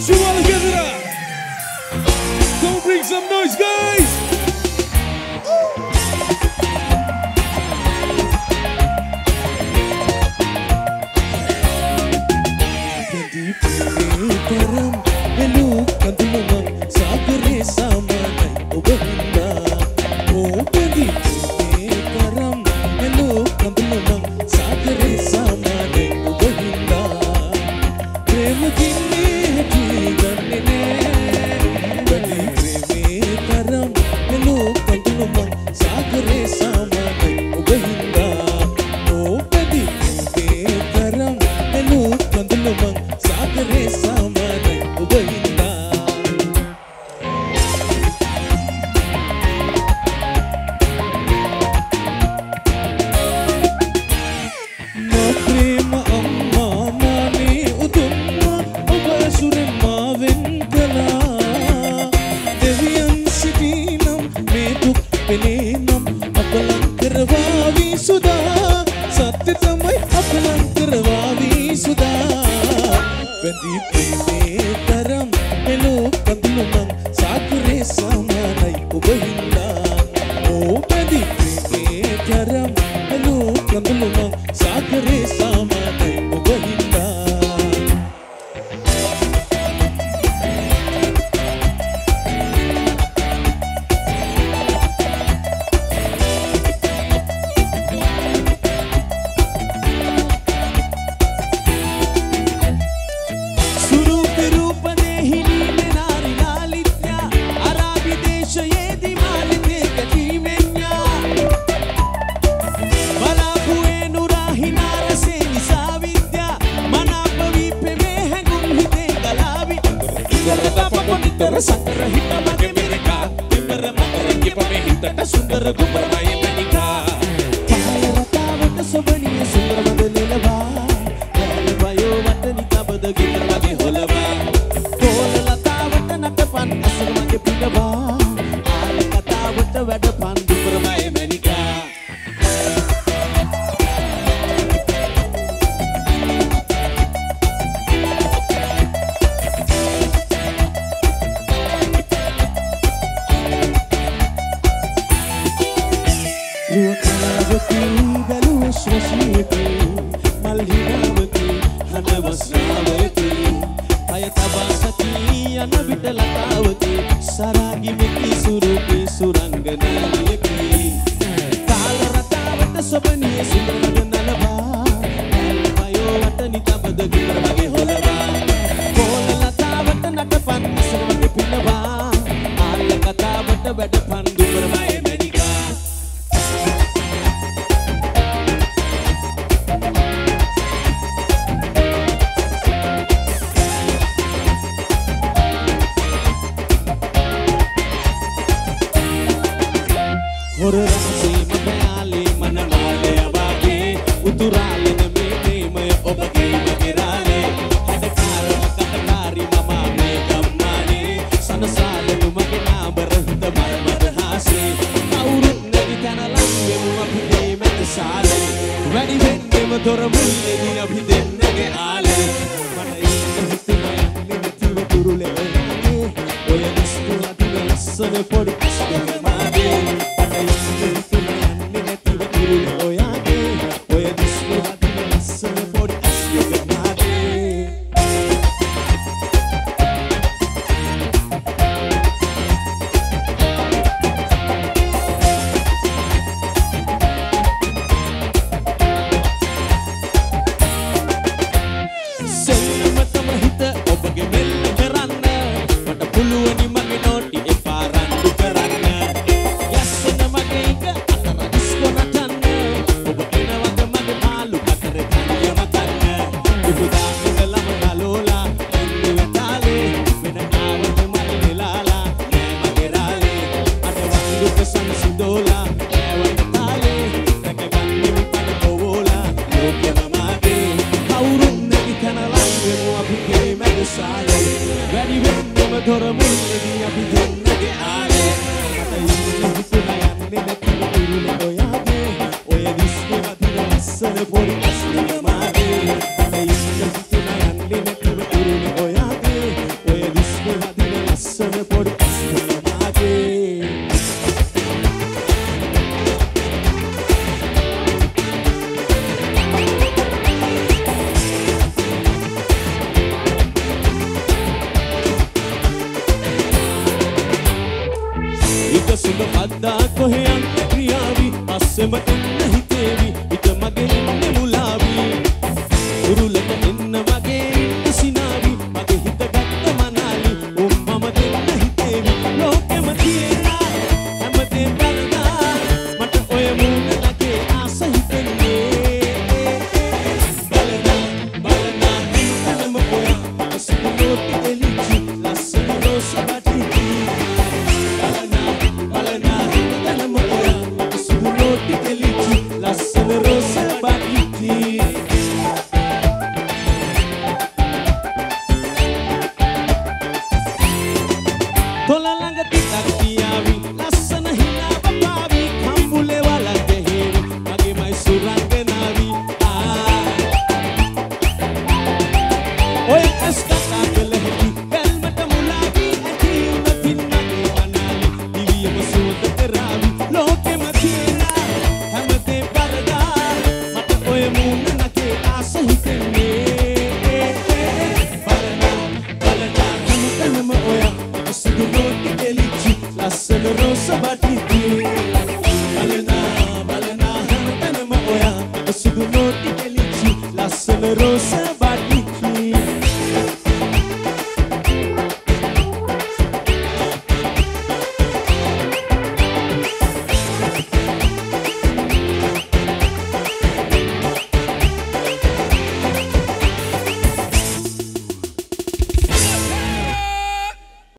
She wanna it up. Don't bring some noise, guys. സമനയ്ക്കുകയില്ല ഓപതി കരമ ലോകമുള്ള സാഗരേ സാ Sundar sakar bagi mereka Timber makar kipa mehita Sundar gubar වසී බැලුව ශ්‍රශීති මල්හිනාවති හනවස්නාවති අය තබා සතිී යන විට ලතාවති සරාගිමකි සුරුපි සුරංගනලියකි කාල රතාවට සොබනිය සුරග නලවා අයෝවට නිතබද ගිරමගේ හොලවා කෝල ලතාවට නටපන් සරවගේ පිනවා ආල්ල කතාවට වැඩපන් හොර රසීම පෑලි මනමාලය වගේ උතුරාලෙන මේ ප්‍රේමය ඔබගේම කෙරානේ හැඩකාරම කටකාරි මම මේ ගම්මානේ සනසාලනු මගේ නාබරහිත මල්මද හාසේ කවුරුත් නැති තැන ලංගෙම අපි මේ මැද සාලේ වැඩි වෙන්නෙම දොර මුල්ලෙදී අපි දෙන්නගේ ආලේ මට ඒක හිතුණා නිවිතුරු කුරුලේ ඔය නිස්තුලා තිබෙන ලස්සන පොඩි Dora, Dora, Dora, Dora, Dora, Dora, Dora, Dora, Dora, Dora, ඔබ අද්දා කොහෙයන් ක්‍රියාවී? පස්සෙම එන්න හිත rosa